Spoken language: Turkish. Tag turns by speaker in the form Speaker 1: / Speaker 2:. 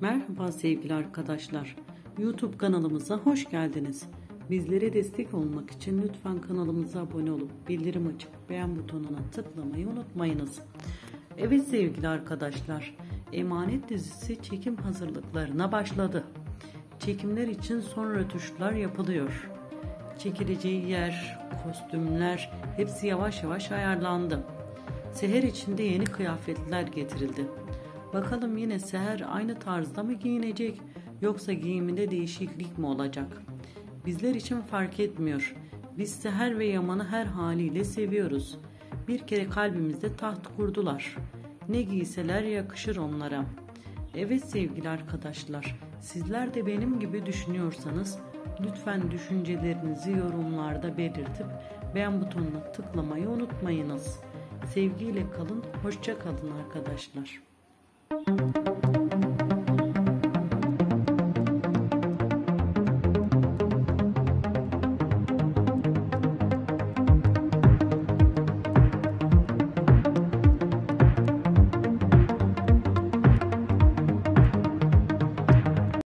Speaker 1: Merhaba sevgili arkadaşlar. YouTube kanalımıza hoş geldiniz. Bizlere destek olmak için lütfen kanalımıza abone olup bildirim açıp beğen butonuna tıklamayı unutmayınız. Evet sevgili arkadaşlar, Emanet dizisi çekim hazırlıklarına başladı. Çekimler için son rötuşlar yapılıyor. Çekileceği yer, kostümler hepsi yavaş yavaş ayarlandı. Seher için de yeni kıyafetler getirildi. Bakalım yine Seher aynı tarzda mı giyinecek yoksa giyiminde değişiklik mi olacak? Bizler için fark etmiyor. Biz Seher ve Yaman'ı her haliyle seviyoruz. Bir kere kalbimizde taht kurdular. Ne giyseler yakışır onlara. Evet sevgili arkadaşlar, sizler de benim gibi düşünüyorsanız lütfen düşüncelerinizi yorumlarda belirtip beğen butonuna tıklamayı unutmayınız. Sevgiyle kalın, hoşça kalın arkadaşlar. Thank you.